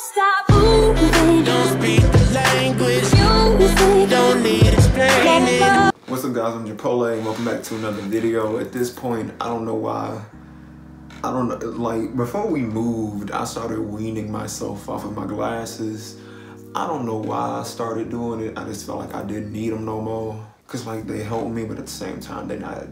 stop moving. Don't speak the language. Music. Don't need explaining. What's up guys, I'm Jipole and welcome back to another video. At this point, I don't know why. I don't know, like before we moved, I started weaning myself off of my glasses. I don't know why I started doing it. I just felt like I didn't need them no more. Cause like they help me, but at the same time, they're not,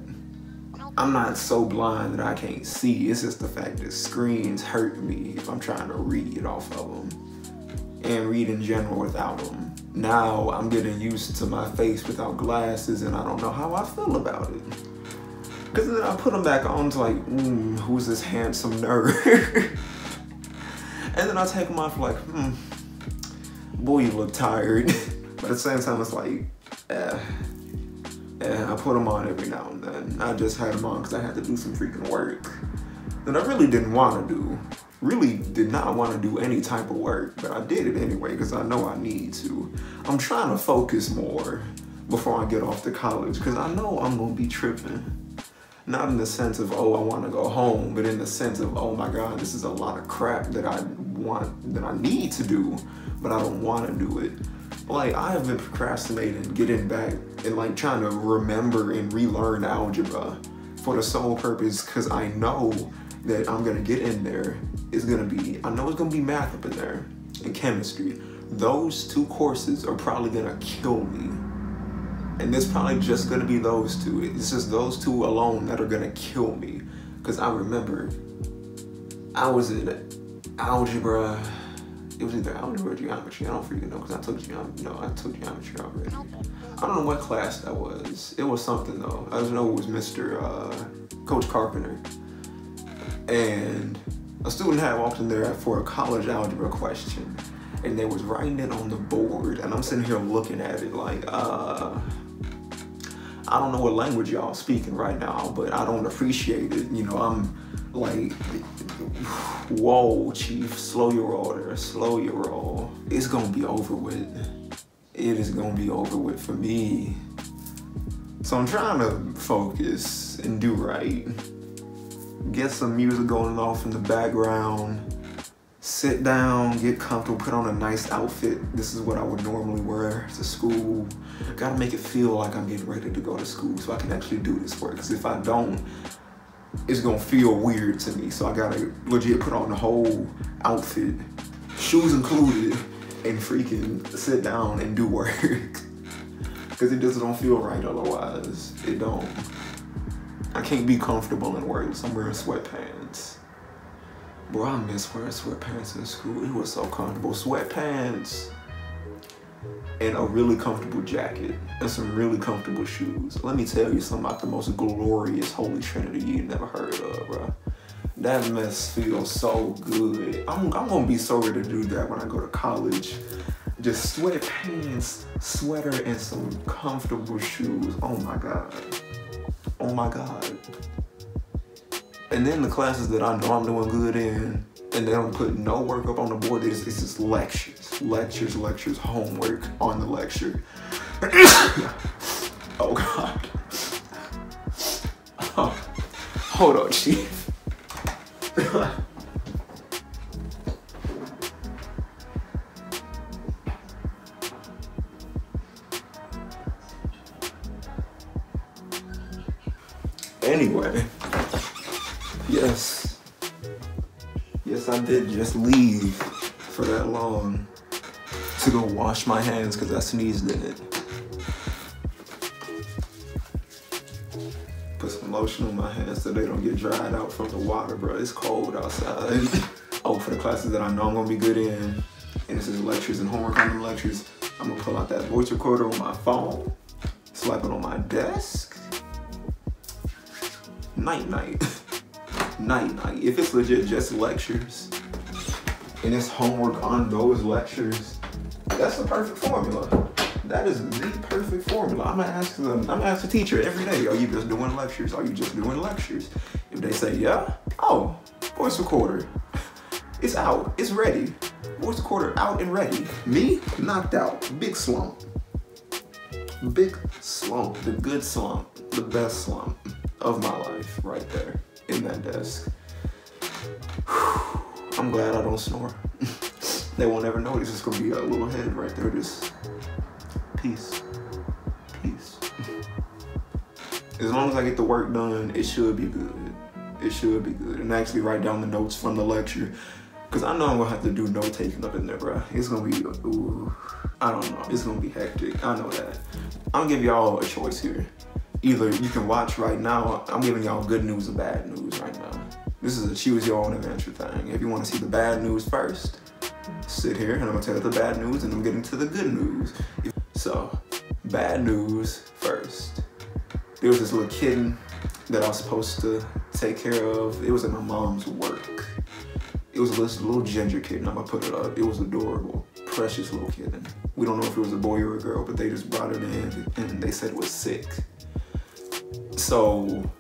I'm not so blind that I can't see. It's just the fact that screens hurt me if I'm trying to read off of them and read in general without them. Now I'm getting used to my face without glasses and I don't know how I feel about it. Cause then I put them back on, it's like, mm, who's this handsome nerd? and then I take them off like, hmm, boy, you look tired. but at the same time, it's like, eh. Yeah, I put them on every now and then. I just had them on because I had to do some freaking work that I really didn't want to do. Really did not want to do any type of work, but I did it anyway because I know I need to. I'm trying to focus more before I get off to college because I know I'm going to be tripping. Not in the sense of, oh, I want to go home, but in the sense of, oh my God, this is a lot of crap that I want, that I need to do, but I don't want to do it like I have been procrastinating getting back and like trying to remember and relearn algebra for the sole purpose because I know that I'm gonna get in there. It's gonna be, I know it's gonna be math up in there and chemistry. Those two courses are probably gonna kill me. And it's probably just gonna be those two. It's just those two alone that are gonna kill me. Cause I remember I was in algebra it was either algebra or geometry. I don't freaking know because I took geometry. No, I took geometry already. I don't know what class that was. It was something though. I just know it was Mr. Uh, Coach Carpenter. And a student had walked in there for a college algebra question and they was writing it on the board and I'm sitting here looking at it like, uh, I don't know what language y'all speaking right now, but I don't appreciate it. You know, I'm like, whoa, chief, slow your roll there, slow your roll. It's gonna be over with. It is gonna be over with for me. So I'm trying to focus and do right. Get some music going off in the background. Sit down, get comfortable, put on a nice outfit. This is what I would normally wear to school. Gotta make it feel like I'm getting ready to go to school so I can actually do this work. Because if I don't, it's gonna feel weird to me. So I gotta legit put on the whole outfit, shoes included, and freaking sit down and do work. Cause it just don't feel right otherwise. It don't. I can't be comfortable in work. So I'm wearing sweatpants. Bro, I miss wearing sweatpants in school. It was so comfortable. Sweatpants and a really comfortable jacket and some really comfortable shoes. Let me tell you something about the most glorious Holy Trinity you never heard of, bro. That mess feels so good. I'm, I'm gonna be so ready to do that when I go to college. Just sweatpants, sweater, and some comfortable shoes. Oh my God. Oh my God. And then the classes that I know I'm doing good in, and they don't put no work up on the board. It's, it's just lectures, lectures, lectures, homework on the lecture. oh God. Oh, hold on, chief. anyway, yes. Yes, I did just leave for that long to go wash my hands because I sneezed in it. Put some lotion on my hands so they don't get dried out from the water, bro. It's cold outside. oh, for the classes that I know I'm gonna be good in, and this is lectures and homework on the lectures, I'm gonna pull out that voice recorder on my phone, slap it on my desk. Night night. night night. If it's legit just lectures and it's homework on those lectures, that's the perfect formula. That is the perfect formula. I'm gonna ask them, I'm gonna ask the teacher every day, are you just doing lectures? Are you just doing lectures? If they say yeah, oh, voice recorder. It's out, it's ready. Voice recorder out and ready. Me, knocked out, big slump. Big slump, the good slump, the best slump of my life right there in that desk. I'm glad I don't snore. They won't ever notice. It's just gonna be a little head right there. Just peace, peace. As long as I get the work done, it should be good. It should be good. And actually write down the notes from the lecture. Cause I know I'm gonna have to do note taking up in there, bro. It's gonna be, ooh, I don't know. It's gonna be hectic. I know that. I'm give y'all a choice here. Either you can watch right now. I'm giving y'all good news or bad news. This is a choose your own adventure thing. If you want to see the bad news first, sit here and I'm gonna tell you the bad news and I'm getting to the good news. So, bad news first. There was this little kitten that I was supposed to take care of. It was at my mom's work. It was this little ginger kitten. I'm gonna put it up. It was adorable, precious little kitten. We don't know if it was a boy or a girl, but they just brought it in and they said it was sick. So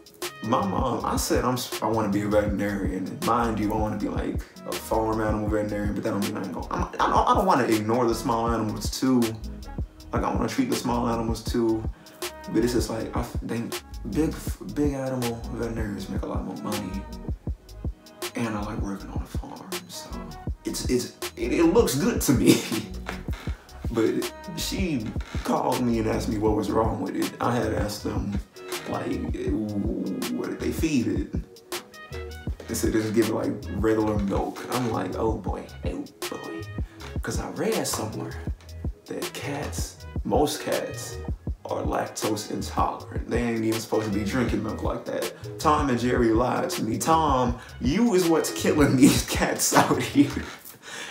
my mom, I said I'm, I want to be a veterinarian. Mind you, I want to be like a farm animal veterinarian, but that don't mean I ain't going. I don't, I don't want to ignore the small animals too. Like I want to treat the small animals too, but it's just like I think big, big animal veterinarians make a lot more money, and I like working on a farm, so it's it's it, it looks good to me. but she called me and asked me what was wrong with it. I had asked them like, they feed it? They said just give it like regular milk. I'm like, oh boy, oh boy. Cause I read somewhere that cats, most cats, are lactose intolerant. They ain't even supposed to be drinking milk like that. Tom and Jerry lied to me. Tom, you is what's killing these cats out here.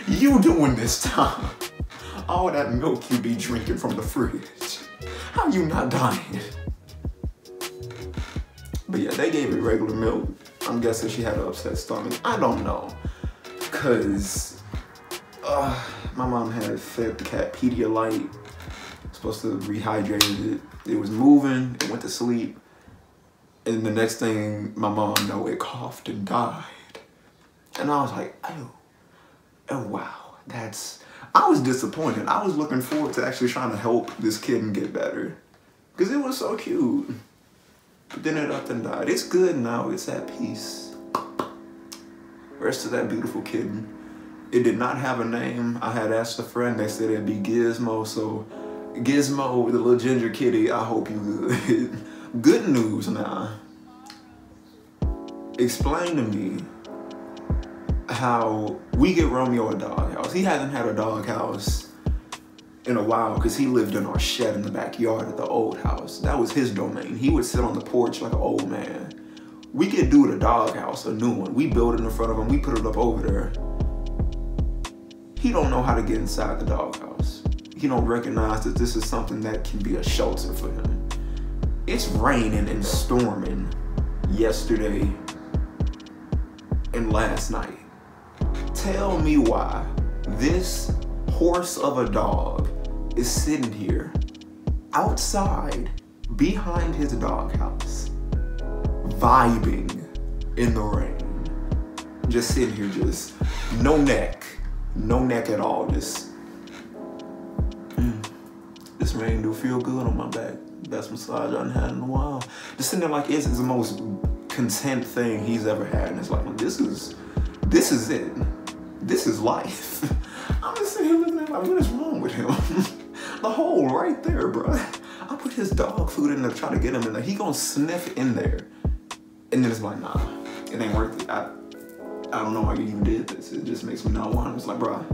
You doing this, Tom. All that milk you be drinking from the fridge. How you not dying? But yeah, they gave it regular milk. I'm guessing she had an upset stomach. I don't know. Cause uh, my mom had fed the cat Pedialyte. Supposed to rehydrate it. It was moving, it went to sleep. And the next thing my mom know, it coughed and died. And I was like, oh, oh wow, that's, I was disappointed. I was looking forward to actually trying to help this kid get better. Cause it was so cute. Then it up and died. It's good now, it's at peace. Rest of that beautiful kitten. It did not have a name. I had asked a friend, they said it'd be Gizmo, so Gizmo, the little ginger kitty, I hope you good. good news now. Explain to me how we get Romeo a doghouse. He hasn't had a doghouse in a while because he lived in our shed in the backyard at the old house. That was his domain. He would sit on the porch like an old man. We could do the doghouse, a new one. We build it in front of him. We put it up over there. He don't know how to get inside the doghouse. He don't recognize that this is something that can be a shelter for him. It's raining and storming yesterday and last night. Tell me why this horse of a dog is sitting here outside behind his doghouse, vibing in the rain. Just sitting here, just no neck, no neck at all. Just, mm, this rain do feel good on my back. Best massage I've had in a while. Just sitting there like it's, it's the most content thing he's ever had. And it's like, this is, this is it. This is life. I'm just sitting here looking at like, what is wrong with him? the hole right there, bro. I put his dog food in there try to get him in there. He gonna sniff in there. And then it's like, nah, it ain't worth it. I, I don't know why you even did this. It just makes me not want him. It's like, bro,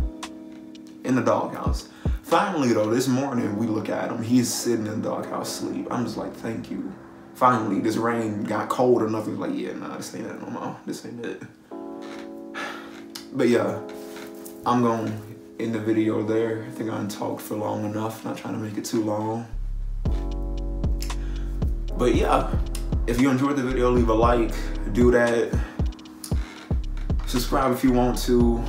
in the doghouse. Finally, though, this morning we look at him. He's sitting in the doghouse sleep. I'm just like, thank you. Finally, this rain got cold enough. He's like, yeah, nah, this ain't it no more. This ain't it. But yeah, I'm going end the video there. I think I talked for long enough. Not trying to make it too long. But yeah, if you enjoyed the video, leave a like. Do that. Subscribe if you want to.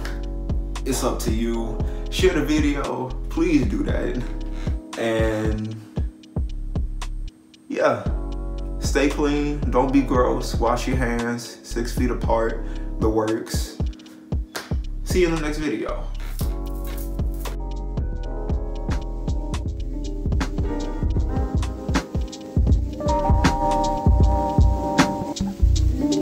It's up to you. Share the video. Please do that. And yeah, stay clean. Don't be gross. Wash your hands. Six feet apart. The works. See you in the next video.